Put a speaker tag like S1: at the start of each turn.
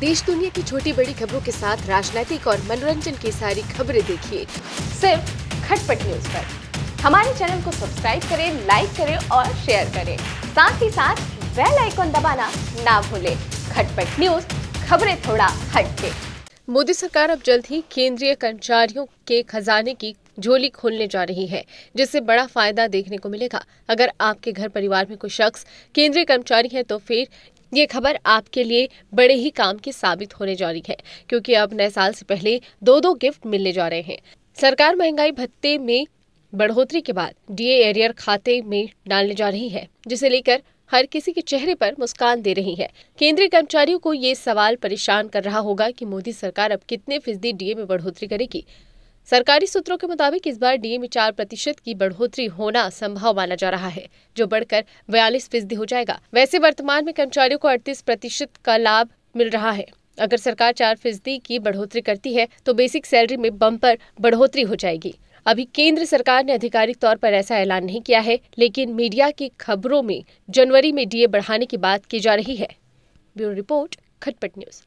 S1: देश दुनिया की छोटी बड़ी खबरों के साथ राजनीतिक और मनोरंजन की सारी खबरें देखिए।
S2: सिर्फ़ खटपट न्यूज़ पर। हमारे चैनल को सब्सक्राइब करें, लाइक करें और शेयर करें। साथ ही साथ बेल आइकॉन दबाना ना भूलें। खटपट न्यूज़, खबरें थोड़ा हटके।
S1: मोदी सरकार अब जल्द ही केंद्रीय कर्मचारियों के खजाने की झोली खोलने जा रही है, जिससे बड़ा फ़ायदा देखने को मिलेगा। अगर आपके घर परिवार में कोई शख्स केंद्रीय कर्मचारी है तो फिर ये खबर आपके लिए बड़े ही काम की साबित होने जा रही है, क्योंकि अब नए साल से पहले दो दो गिफ्ट मिलने जा रहे हैं। सरकार महँगाई भत्ते में बढ़ोतरी के बाद डीए एरियर खाते में डालने जा रही है, जिसे लेकर हर किसी के चेहरे पर मुस्कान दे रही है। केंद्रीय कर्मचारियों को ये सवाल परेशान कर रहा होगा कि मोदी सरकार अब कितने फ़ीसदी डीए में बढ़ोतरी करेगी। सरकारी सूत्रों के मुताबिक इस बार डीए में चार प्रतिशत की बढ़ोतरी होना संभव माना जा रहा है, जो बढ़कर बयालीस फ़ीसदी हो जाएगा। वैसे वर्तमान में कर्मचारियों को अड़तीस प्रतिशत का लाभ मिल रहा है। अगर सरकार चार फ़ीसदी की बढ़ोतरी करती है तो बेसिक सैलरी में बम्पर बढ़ोतरी हो जाएगी। अभी केंद्र सरकार ने आधिकारिक तौर पर ऐसा ऐलान नहीं किया है, लेकिन मीडिया की खबरों में जनवरी में डीए बढ़ाने की बात की जा रही है। Bureau report, Khatpat news.